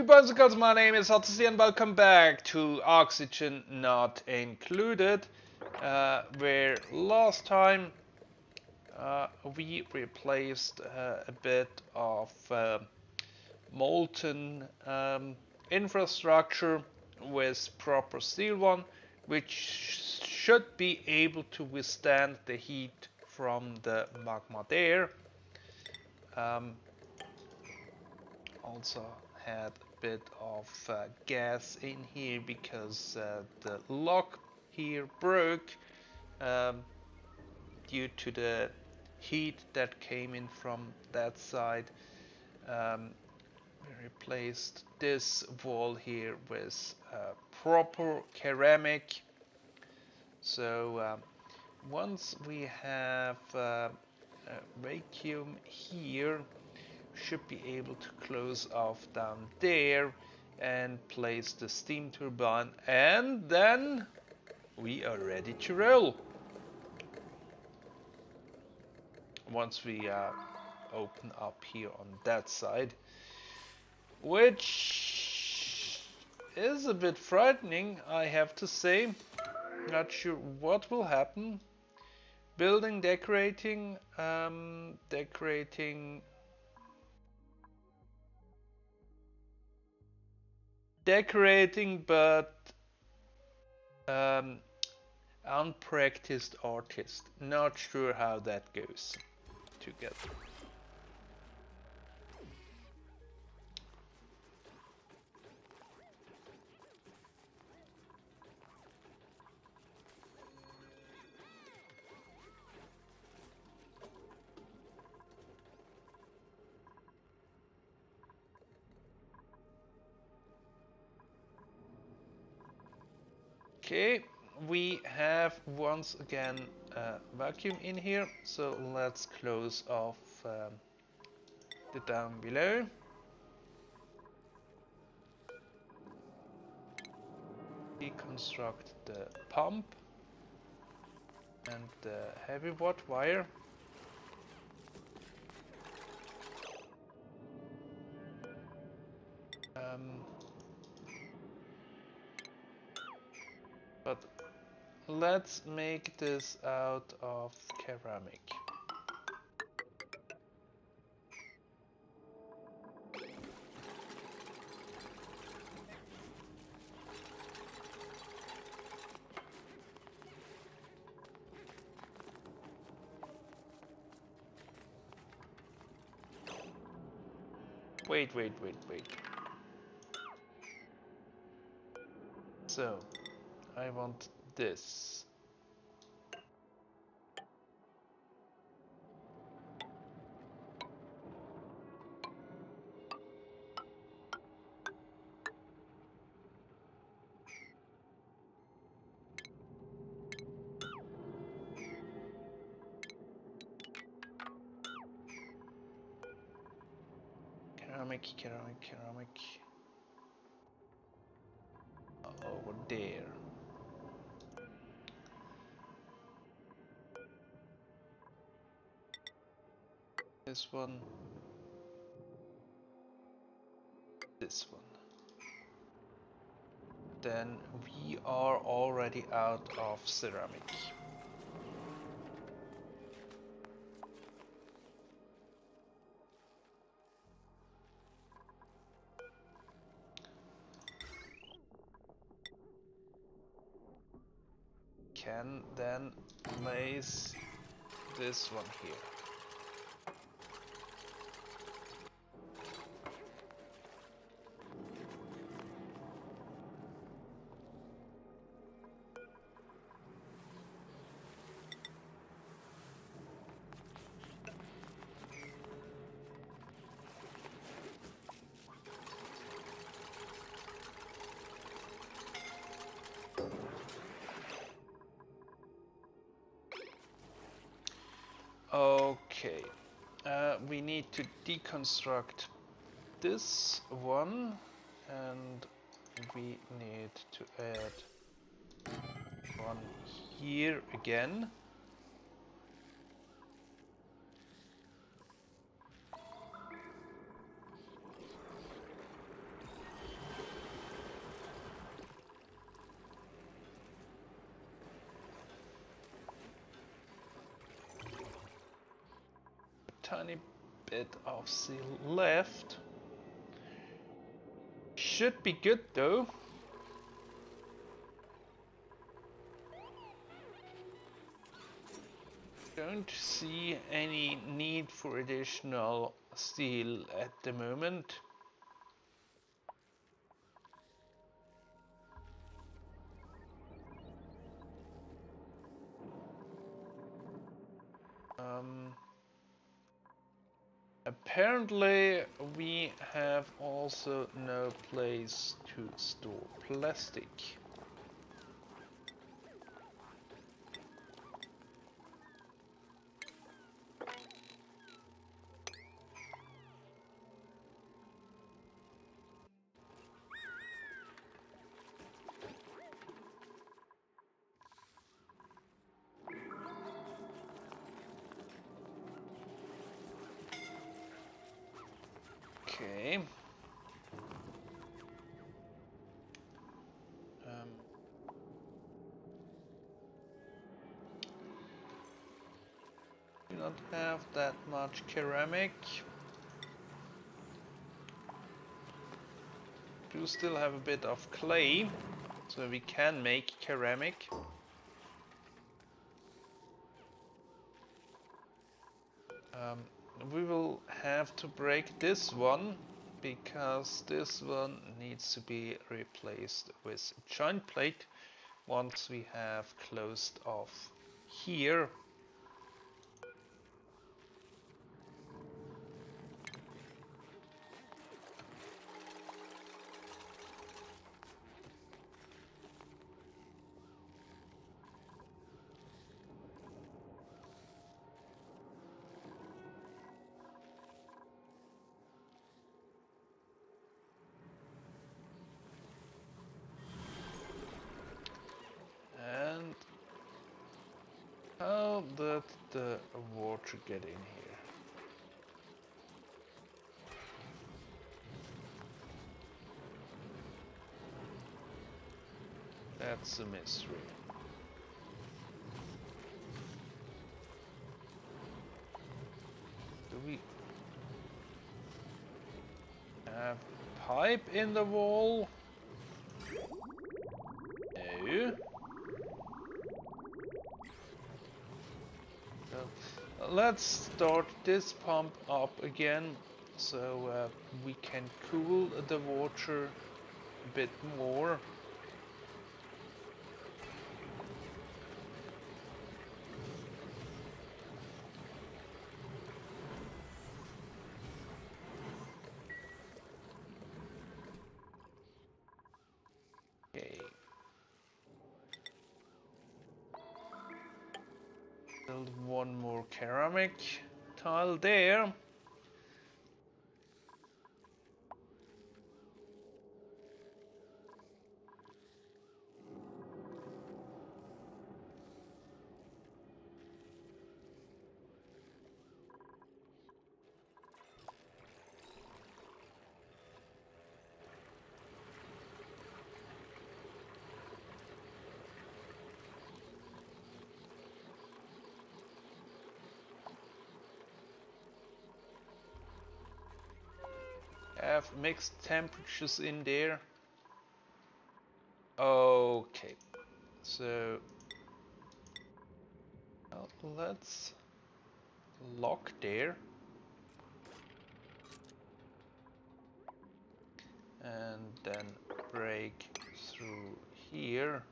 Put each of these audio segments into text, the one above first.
you boys and girls, my name is Odyssey and welcome back to Oxygen Not Included, uh, where last time uh, we replaced uh, a bit of uh, molten um, infrastructure with proper steel one, which should be able to withstand the heat from the magma there. Um, also had bit of uh, gas in here because uh, the lock here broke um, due to the heat that came in from that side. Um, we replaced this wall here with uh, proper ceramic. So um, once we have uh, vacuum here should be able to close off down there and place the steam turbine and then we are ready to roll. Once we uh, open up here on that side, which is a bit frightening, I have to say. Not sure what will happen. Building, decorating, um, decorating decorating but um, unpracticed artist. Not sure how that goes together. Okay, we have once again a vacuum in here, so let's close off um, the down below. Deconstruct the pump and the heavy watt wire. Um, But let's make this out of ceramic. Wait, wait, wait, wait. So, I want this. Ceramic, ceramic, ceramic. Over there. This one, this one. Then we are already out of ceramic. Can then place this one here. Okay, uh, we need to deconstruct this one and we need to add one here again. tiny steel left. Should be good though. Don't see any need for additional steel at the moment. Um, apparently we have also no place to store plastic. Okay. Um, do not have that much ceramic. Do still have a bit of clay, so we can make ceramic. Um, we will have to break this one because this one needs to be replaced with joint plate once we have closed off here did the water get in here? That's a mystery. Do we have pipe in the wall let's start this pump up again so uh, we can cool the water a bit more. Ceramic tile there. Have mixed temperatures in there. Okay, so well, let's lock there. And then break through here.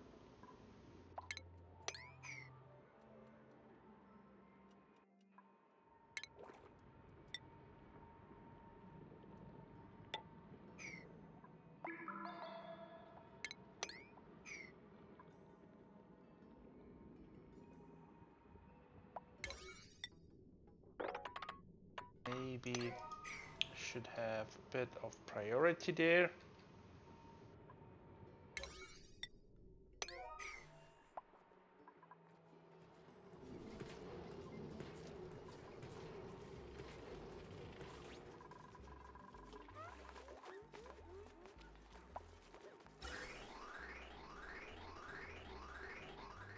Bit of priority there.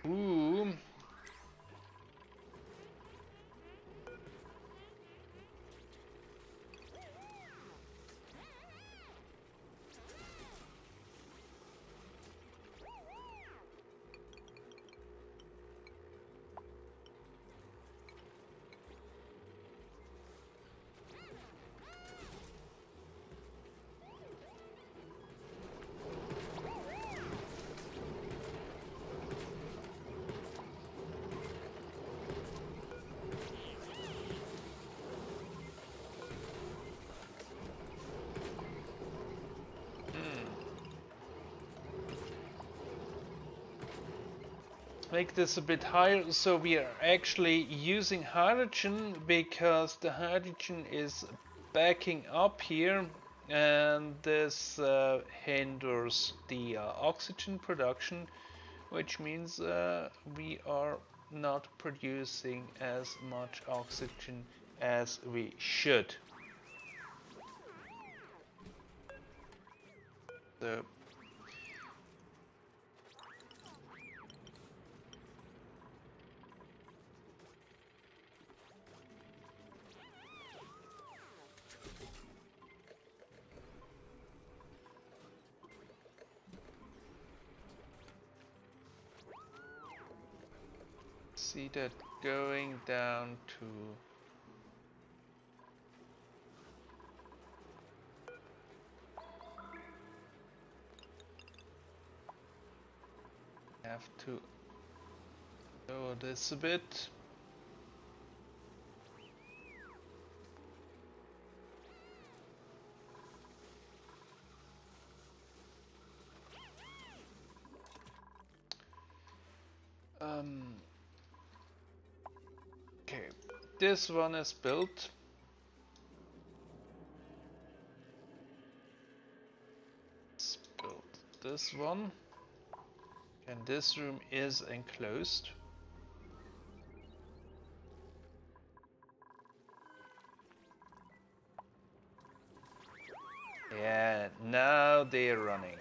Ooh. Make this a bit higher. So we are actually using hydrogen because the hydrogen is backing up here and this uh, hinders the uh, oxygen production which means uh, we are not producing as much oxygen as we should. So see that going down to have to lower this a bit. Um this one is built. Let's build this one. And this room is enclosed. Yeah, now they're running.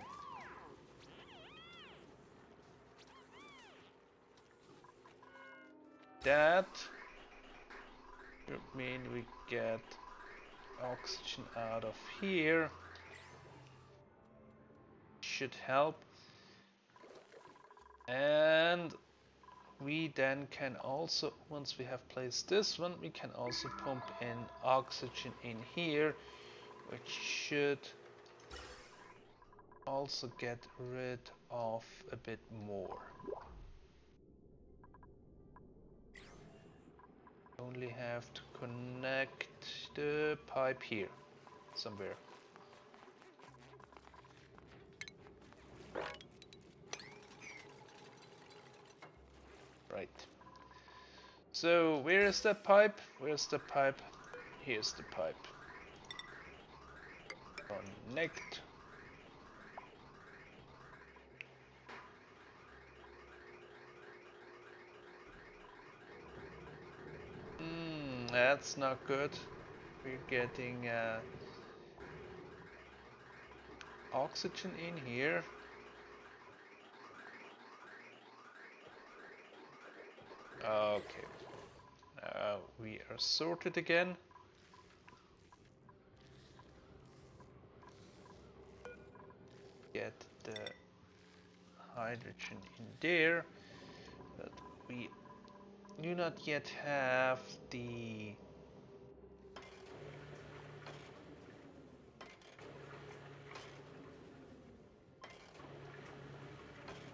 That mean we get oxygen out of here. Should help. And we then can also, once we have placed this one, we can also pump in oxygen in here, which should also get rid of a bit more. Only have to connect the pipe here, somewhere. Right. So where is the pipe? Where's the pipe? Here's the pipe. Connect. That's not good. We're getting uh, oxygen in here. Okay. Now we are sorted again. Get the hydrogen in there, but we do not yet have the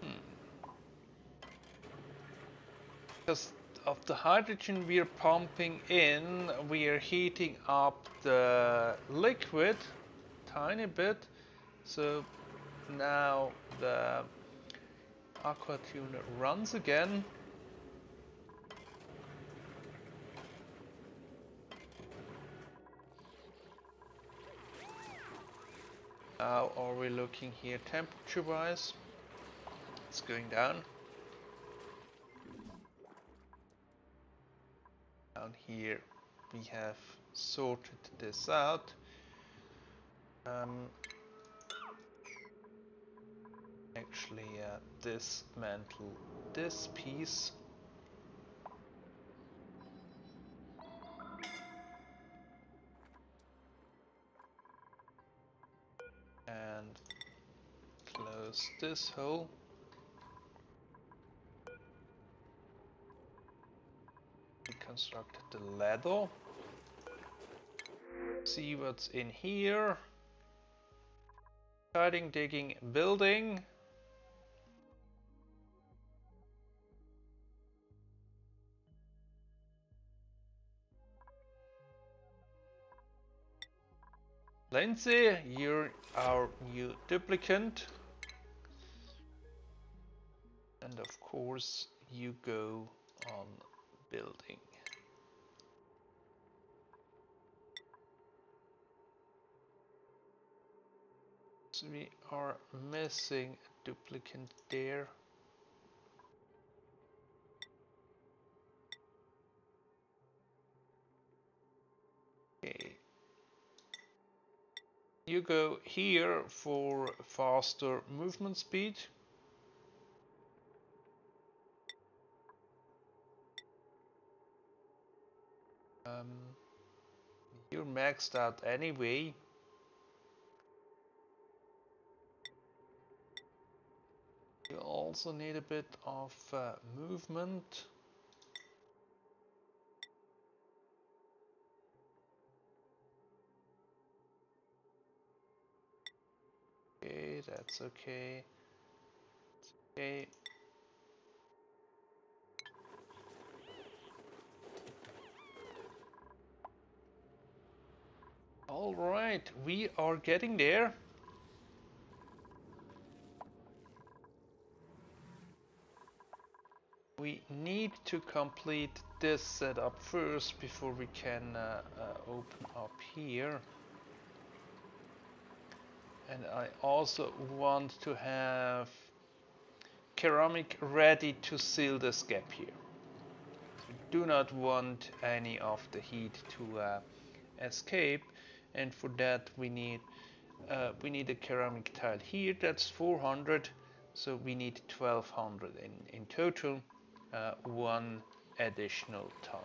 hmm. because of the hydrogen we are pumping in, we are heating up the liquid tiny bit. So now the aqua tuner runs again. How are we looking here temperature wise? It's going down. down here we have sorted this out um, actually uh, dismantle this piece and close this hole construct the ladder. See what's in here. Cutting, digging, building. Lindsay, you're our new duplicant. And of course, you go on building. We are missing a duplicant there. You go here for faster movement speed. Um, you're maxed out anyway. You also need a bit of uh, movement. That's okay. It's okay. All right, we are getting there. We need to complete this setup first before we can uh, uh, open up here. And I also want to have ceramic ready to seal this gap here. Do not want any of the heat to uh, escape. And for that we need uh, we need a ceramic tile here. That's 400 so we need 1200 in, in total uh, one additional ton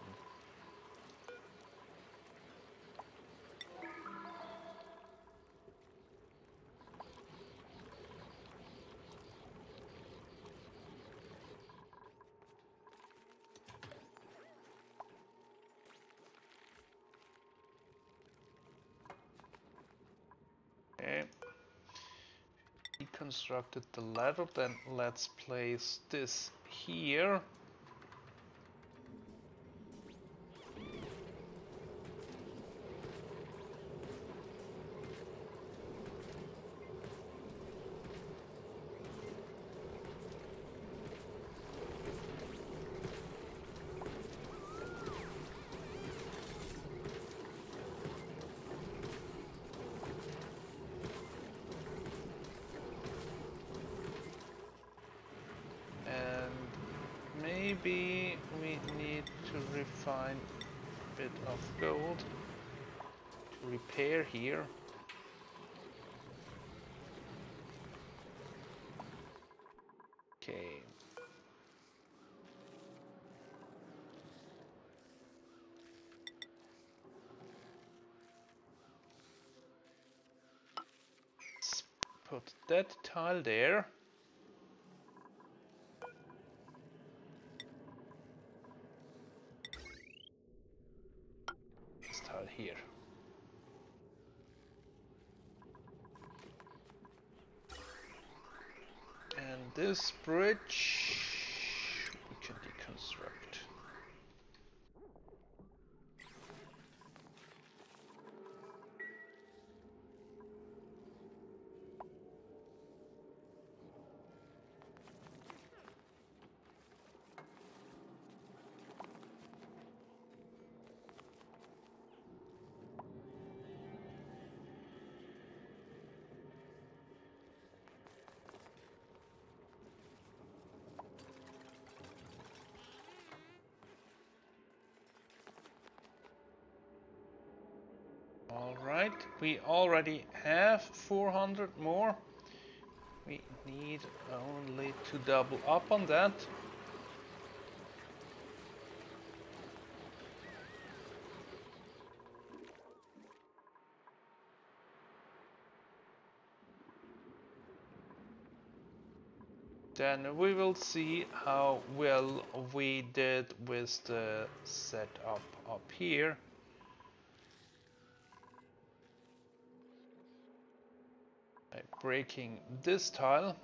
Deconstructed the ladder, then let's place this here. And maybe we need to refine a bit of gold to repair here. Okay. Put that tile there. This tile here. And this bridge we can deconstruct. All right, we already have 400 more. We need only to double up on that. Then we will see how well we did with the setup up here. Breaking this tile,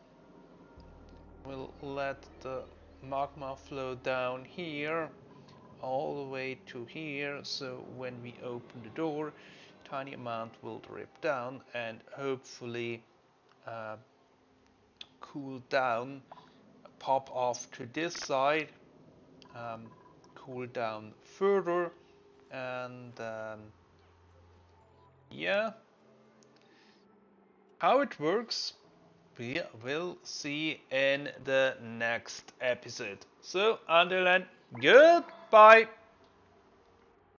we'll let the magma flow down here all the way to here. So when we open the door tiny amount will drip down and hopefully uh, cool down pop off to this side, um, cool down further, and um, yeah, how it works we will see in the next episode. So until then, goodbye.